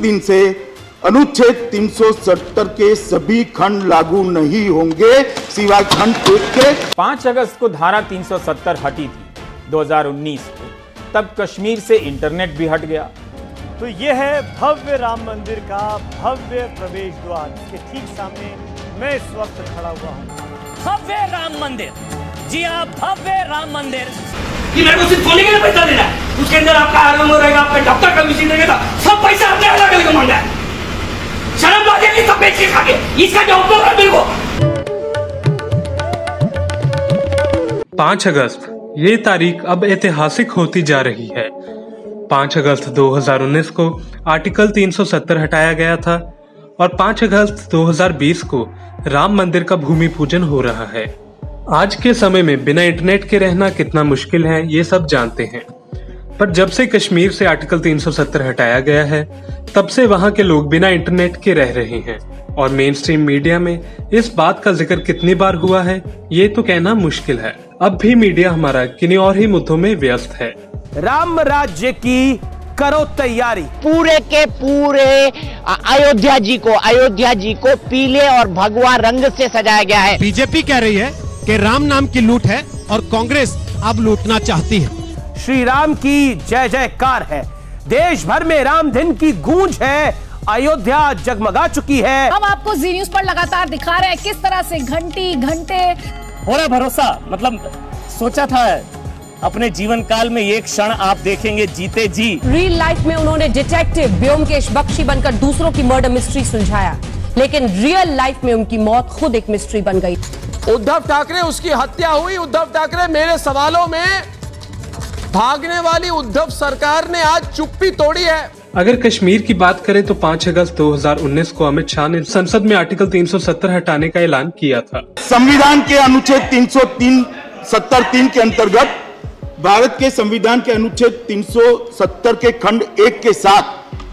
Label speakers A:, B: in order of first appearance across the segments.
A: दिन से अनुच्छेद 370 के सभी खंड लागू नहीं होंगे। सिवाय खंड एक के।
B: पाँच अगस्त को धारा 370 हटी थी 2019 को। तब कश्मीर से इंटरनेट भी हट गया।
C: तो ये है भव्य राम मंदिर का भव्य प्रवेश द्वार। इसके ठीक सामने मैं इस वक्त खड़ा हुआ हूँ।
D: भव्य राम मंदिर। जी हाँ भव्य राम मंदिर।
E: कि मेरे को सिर्फ़ सोने के लिए पैसा देना है। उसके अंदर आपका आरएमओ रहेगा आपका डॉक्टर का मशीन रहेगा सब पैसा आपने अलग अलग मांगा है। शर्म बात है सब बेच के खा के इसका जवाब दो मेरे को?
F: पाँच अगस्त, ये तारीख अब ऐतिहासिक होती जा रही है। 5 अगस्त 2019 को आर्टिकल 370 हटाया गया था और 5 अगस्त 2020 को राम मंदिर का भूमि पूजन हो रहा है। आज के समय में बिना इंटरनेट के रहना कितना मुश्किल है ये सब जानते हैं। पर जब से कश्मीर से आर्टिकल 370 हटाया गया है तब से वहाँ के लोग बिना इंटरनेट के रह रहे हैं। और मेन स्ट्रीम मीडिया में इस बात का ज़िक्र कितनी बार हुआ है ये तो कहना मुश्किल है। अब भी मीडिया हमारा किन्हीं और ही मुद्दों में व्यस्त है।
G: राम राज्य की करो तैयारी।
H: पूरे के पूरे अयोध्या जी को अयोध्या जी को पीले और भगवा रंग से सजाया गया है।
I: बीजेपी कह रही है कि राम नाम की लूट है और कांग्रेस अब लूटना चाहती है।
G: श्री राम की जय जयकार है। देश भर में राम दिन की गूंज है। अयोध्या जगमगा चुकी है।
J: हम आपको जी न्यूज़ पर लगातार दिखा रहे हैं किस तरह से घंटी घंटे।
D: हो रहा भरोसा? मतलब सोचा था अपने जीवन काल में ये क्षण आप देखेंगे जीते जी।
K: रियल लाइफ में उन्होंने डिटेक्टिव व्योमकेश बख्शी बनकर दूसरों की मर्डर मिस्ट्री सुलझाया। लेकिन रियल लाइफ में उनकी मौत खुद एक मिस्ट्री बन गई।
G: उद्धव ठाकरे उसकी हत्या हुई। उद्धव ठाकरे मेरे सवालों में भागने वाली उद्धव सरकार ने आज चुप्पी तोड़ी है।
F: अगर कश्मीर की बात करें तो 5 अगस्त 2019 को अमित शाह ने संसद में आर्टिकल 370 हटाने का ऐलान किया था।
A: संविधान के अनुच्छेद 303 सत्तर तीन के अंतर्गत भारत के संविधान के अनुच्छेद 370 के खंड एक के साथ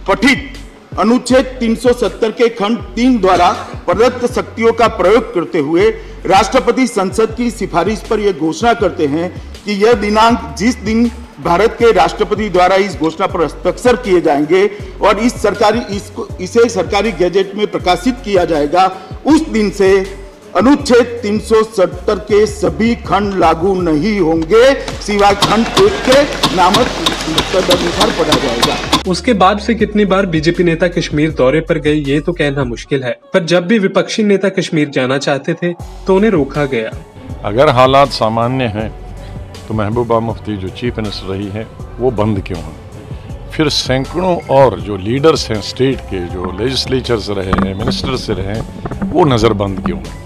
A: पठित अनुच्छेद 370 के खंड तीन द्वारा प्रदत्त शक्तियों का प्रयोग करते हुए राष्ट्रपति संसद की सिफारिश पर यह घोषणा करते हैं कि यह दिनांक जिस दिन भारत के राष्ट्रपति द्वारा इस घोषणा पर हस्ताक्षर किए जाएँगे और इस सरकारी, इसको, इसे सरकारी गैजेट में प्रकाशित किया जाएगा, उस दिन से अनुच्छेद 370 के सभी खंड लागू नहीं होंगे। सिवाय खंड एक के नामक अनुसार पढ़ा जाएगा।
F: उसके बाद से कितनी बार बीजेपी नेता कश्मीर दौरे पर गए ये तो कहना मुश्किल है। पर जब भी विपक्षी नेता कश्मीर जाना चाहते थे तो उन्हें रोका गया।
L: अगर हालात सामान्य हैं तो महबूबा मुफ्ती जो चीफ मिनिस्टर रही है वो बंद क्यों है? फिर सैकड़ों और जो लीडर्स हैं स्टेट के जो लेजिस्लेचर से रहे हैं मिनिस्टर से रहे हैं वो नज़रबंद क्यों है?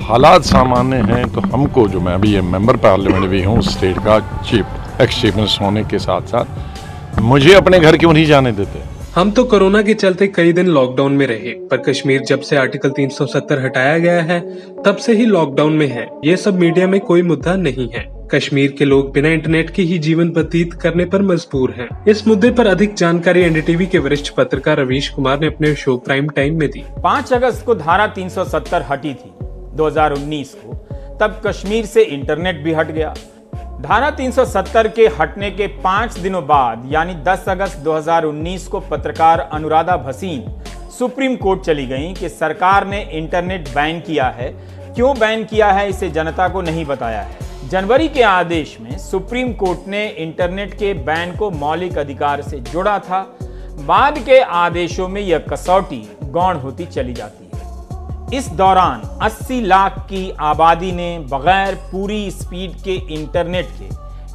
L: हालात सामान्य हैं तो हमको जो मैं अभी ये मेंबर पार्लियामेंट भी हूँ स्टेट का चीफ एक्स चीफ मिनिस्टर होने के साथ साथ मुझे अपने घर क्यों नहीं जाने देते?
F: हम तो कोरोना के चलते कई दिन लॉकडाउन में रहे पर कश्मीर जब से आर्टिकल 370 हटाया गया है तब से ही लॉकडाउन में है। ये सब मीडिया में कोई मुद्दा नहीं है। कश्मीर के लोग बिना इंटरनेट के ही जीवन व्यतीत करने पर मजबूर हैं। इस मुद्दे पर अधिक जानकारी एनडीटीवी के वरिष्ठ पत्रकार रवीश कुमार ने अपने शो प्राइम टाइम में दी।
B: पाँच अगस्त को धारा 370 हटी थी। 2019 को, तब कश्मीर से इंटरनेट भी हट गया। धारा 370 के हटने के पाँच दिनों बाद, यानी 10 अगस्त 2019 को पत्रकार अनुराधा भसीन, सुप्रीम कोर्ट चली गई कि सरकार ने इंटरनेट बैन किया है। क्यों बैन किया है, इसे जनता को नहीं बताया है। जनवरी के आदेश में सुप्रीम कोर्ट ने इंटरनेट के बैन को मौलिक अधिकार से जोड़ा था। बाद के आदेशों में यह कसौटी गौण होती चली जाती इस दौरान 80 लाख की आबादी ने बगैर पूरी स्पीड के इंटरनेट के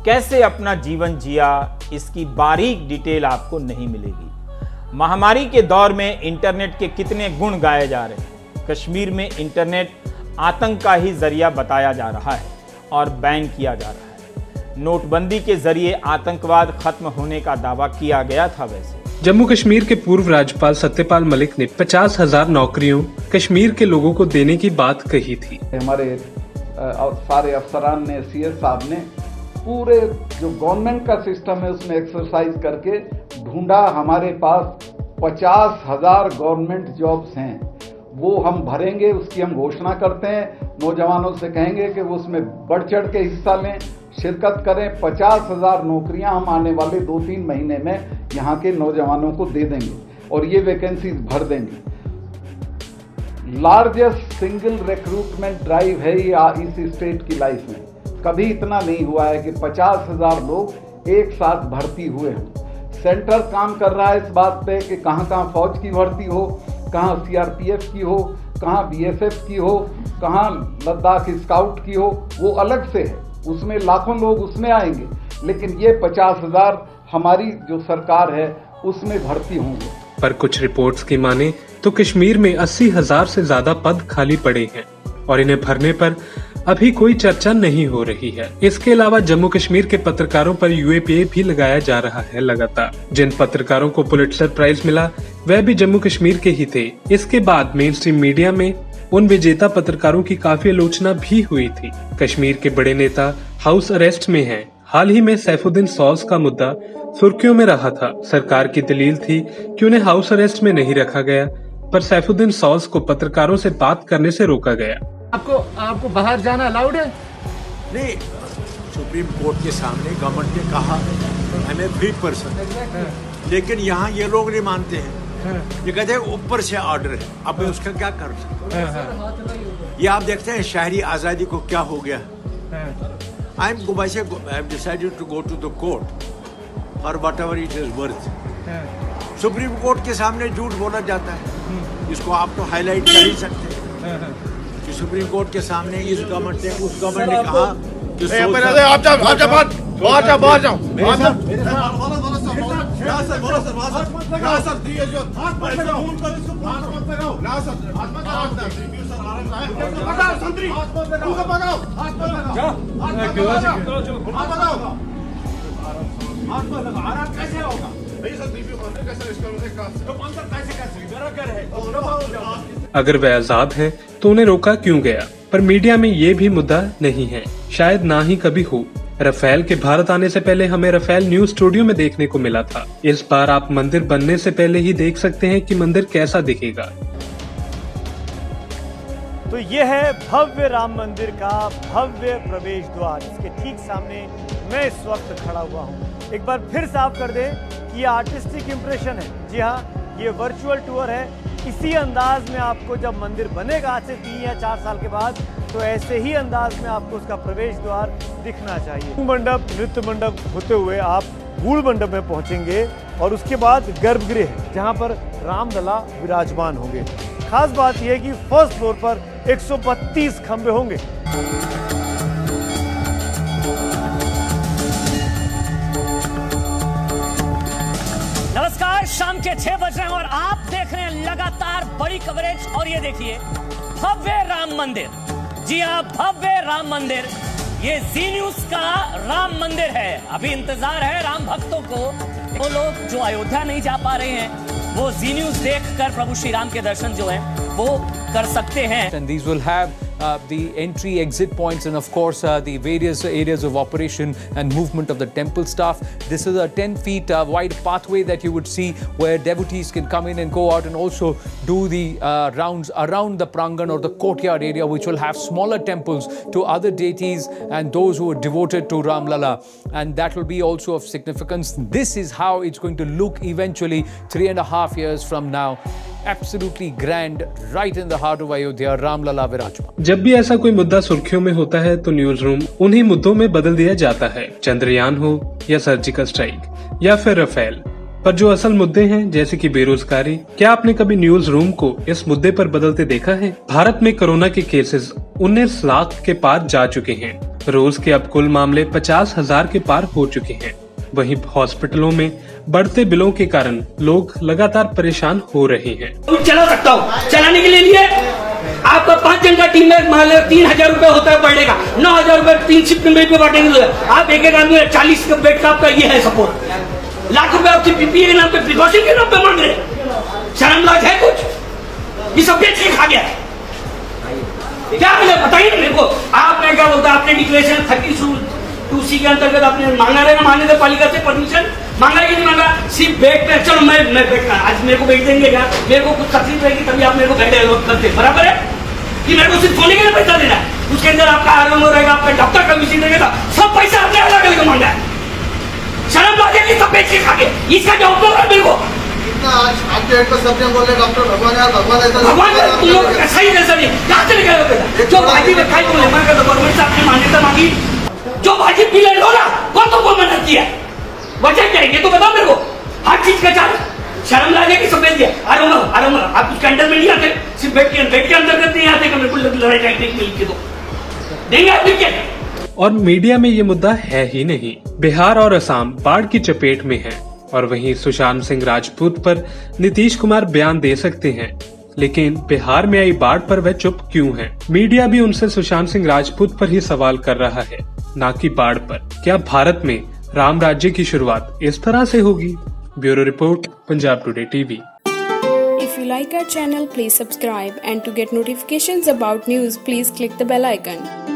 B: कैसे अपना जीवन जिया, इसकी बारीक डिटेल आपको नहीं मिलेगी। महामारी के दौर में इंटरनेट के कितने गुण गाए जा रहे हैं। कश्मीर में इंटरनेट आतंक का ही ज़रिया बताया जा रहा है और बैन किया जा रहा है। नोटबंदी के ज़रिए आतंकवाद खत्म होने का दावा किया गया था वैसे।
F: जम्मू कश्मीर के पूर्व राज्यपाल सत्यपाल मलिक ने पचास हज़ार नौकरियों कश्मीर के लोगों को देने की बात कही थी।
M: हमारे सारे अफसरान ने सी साहब ने पूरे जो गवर्नमेंट का सिस्टम है उसमें एक्सरसाइज करके ढूंढा, हमारे पास पचास हज़ार गवर्नमेंट जॉब्स हैं। वो हम भरेंगे, उसकी हम घोषणा करते हैं। नौजवानों से कहेंगे कि वो उसमें बढ़ चढ़ के हिस्सा लें। शिरकत करें, पचास हज़ार नौकरियाँ हम आने वाले दो तीन महीने में यहाँ के नौजवानों को दे देंगे और ये वैकेंसीज भर देंगे। लार्जेस्ट सिंगल रिक्रूटमेंट ड्राइव है ये इस स्टेट की लाइफ में। कभी इतना नहीं हुआ है कि पचास हज़ार लोग एक साथ भर्ती हुए हों। सेंटर काम कर रहा है इस बात पे कि कहाँ कहाँ फौज की भर्ती हो, कहाँ सीआरपीएफ की हो, कहाँ बीएसएफ की हो, कहाँ लद्दाख स्काउट की हो, वो अलग से है। उसमें लाखों लोग उसमें आएँगे, लेकिन ये पचास हज़ार हमारी जो सरकार है, उसमें भर्ती होंगे।
F: पर कुछ रिपोर्ट्स की माने तो कश्मीर में अस्सी हज़ार से ज़्यादा पद खाली पड़े हैं और इन्हें भरने पर अभी कोई चर्चा नहीं हो रही है। इसके अलावा जम्मू कश्मीर के पत्रकारों पर यूएपीए भी लगाया जा रहा है लगातार। जिन पत्रकारों को पुलिट्सर प्राइज मिला, वह भी जम्मू कश्मीर के ही थे। इसके बाद मेन स्ट्रीम मीडिया में उन विजेता पत्रकारों की काफ़ी आलोचना भी हुई थी। कश्मीर के बड़े नेता हाउस अरेस्ट में हैं। हाल ही में सैफुद्दीन सॉल्स का मुद्दा सुर्खियों में रहा था। सरकार की दलील थी कि उन्हें हाउस अरेस्ट में नहीं रखा गया पर सैफुद्दीन सॉल्स को पत्रकारों से बात करने से रोका गया।
N: आपको आपको बाहर जाना अलाउड है?
O: नहीं सुप्रीम कोर्ट के सामने गवर्नमेंट ने कहा आई एम फ्री पर्सन लेकिन यहाँ ये लोग नहीं मानते हैं। ये कहते हैं ऊपर से ऑर्डर है। अब मैं उसका क्या कर? सकता ये आप देखते हैं शहरी आज़ादी को क्या हो गया। आई एम गो वैसे I am decided to go to the court और whatever it is worth supreme court के सामने झूठ बोला जाता है। इसको आप तो हाईलाइट कर ही सकते हैं। कि सुप्रीम कोर्ट के सामने इस गवर्नमेंट ने उस गवर्नमेंट ने कहा
P: पहले आप जाओ, आप जाओ, बाहर- बाहर जाओ, बाहर जाओ, बाहर जाओ।
F: अगर वह आज़ाद हैं तो उन्हें रोका क्यों गया? पर मीडिया में ये भी मुद्दा नहीं है। शायद ना ही कभी हो। रफेल के भारत आने से पहले हमें रफेल न्यूज़ स्टूडियो में देखने को मिला था। इस बार आप मंदिर बनने से पहले ही देख सकते हैं कि मंदिर कैसा दिखेगा।
C: तो ये है भव्य राम मंदिर का भव्य प्रवेश द्वार। इसके ठीक सामने मैं इस वक्त खड़ा हुआ हूँ। एक बार फिर साफ़ कर दे कि ये आर्टिस्टिक इम्प्रेशन है। जी हाँ ये वर्चुअल टूर है। इसी अंदाज में आपको जब मंदिर बनेगा आज से तीन या चार साल के बाद तो ऐसे ही अंदाज में आपको उसका प्रवेश द्वार दिखना चाहिए। मंडप, नृत्य मंडप होते हुए आप गूढ़ मंडप में पहुँचेंगे और उसके बाद गर्भगृह, जहाँ पर रामलला विराजमान होंगे। खास बात यह है कि फ़र्स्ट फ्लोर पर 132 खंबे होंगे।
D: नमस्कार, शाम के छह बज रहे हैं और आप देख रहे हैं लगातार बड़ी कवरेज और ये देखिए, भव्य राम मंदिर। जी हाँ भव्य राम मंदिर। ये जी न्यूज़ का राम मंदिर है। अभी इंतज़ार है राम भक्तों को। वो लोग जो अयोध्या नहीं जा पा रहे हैं, वो जी न्यूज़ देखकर प्रभु श्री राम के दर्शन जो है, वो कर सकते हैं।
Q: Uh, the entry exit points and of course uh, the various areas of operation and movement of the temple staff. This is a 10 feet uh, wide pathway that you would see where devotees can come in and go out and also do the uh, rounds around the prangan or the courtyard area which will have smaller temples to other deities and those who are devoted to ramlala and that will be also of significance. This is how it's going to look eventually three and a half years from now absolutely grand right in the heart of Ayodhya, Ramlala Virajman.
F: जब भी ऐसा कोई मुद्दा सुर्खियों में होता है तो न्यूज़ रूम उन्हीं मुद्दों में बदल दिया जाता है। चंद्रयान हो या सर्जिकल स्ट्राइक या फिर रफेल पर जो असल मुद्दे हैं जैसे कि बेरोजगारी क्या आपने कभी न्यूज़ रूम को इस मुद्दे पर बदलते देखा है? भारत में कोरोना के केसेस 19 लाख के पार जा चुके हैं। रोज के अब कुल मामले पचास हज़ार के पार हो चुके हैं। वहीं हॉस्पिटलों में बढ़ते बिलों के कारण लोग लगातार परेशान हो रहे हैं।
E: चला सकता हूँ। चलाने के लिए आपका पाँच जन का टीम मान लो तीन हज़ार रूपए होता है पर का। नौ हज़ार रुपए तीन शिफ्ट में बांटेंगे तो आप एक एक आदमी चालीस बेड का आपका ये है सपोर्ट लाख रूपए आपके पीपीए के नाम पे प्रिकॉशन के नाम पे मांग रहे शर्म लाज है कुछ? ये सब बेच के खा गया क्या मुझे बताइए मेरे को। आपने क्या बोलता आपने डिक्लेरेशन थर्टी टू सी के अंतर्गत आपने मांगा रहे ना महानगर पालिका से परमिशन मांगा है कि नहीं मांगा सिर्फ़ बेड पे चलो मैं मैं का आज मेरे को बेच देंगे क्या? मेरे को कुछ तकलीफ़ रहेगी तभी आप मेरे को अलॉट करते बराबर है? कि मेरे को सिर्फ़ सोने के लिए पैसा देना है। उसके अंदर आपका आरएमओ रहेगा आपका डॉक्टर का विज़िट रहेगा सब पैसा आपने अलग अलग मांगा है। शर्म है सब बेच के खा के। इसका जवाब दो ना मेरे को?
P: भगवान
E: तुम लोग सही जैसा नहीं। क्या चले गए जो भाजी में खाई बोले मैं गवर्नमेंट साहब ने मान्यता मांगी। जो भाजी पी लो ना कौन तुमको मना किया। क्या ये तो बताओ मेरे को। हर चीज़ का चार्ज शर्म ला जाएगी सब बेच दिया आ रहा हूँ आ आप उसके अंडर में नहीं आते? सिर्फ़ बेड के बेड के अंतर्गत नहीं आते मेरे को लड़ाई टाइप मिल के दो। देंगे आप लिख के
F: और मीडिया में ये मुद्दा है ही नहीं। बिहार और असम बाढ़ की चपेट में है और वहीं सुशांत सिंह राजपूत पर नीतीश कुमार बयान दे सकते हैं। लेकिन बिहार में आई बाढ़ पर वह चुप क्यों है? मीडिया भी उनसे सुशांत सिंह राजपूत पर ही सवाल कर रहा है। न कि बाढ़ पर। क्या भारत में राम राज्य की शुरुआत इस तरह से होगी? Bureau report, Punjab today TV.
R: If you like our channel please subscribe and to get notification about news please click the bell icon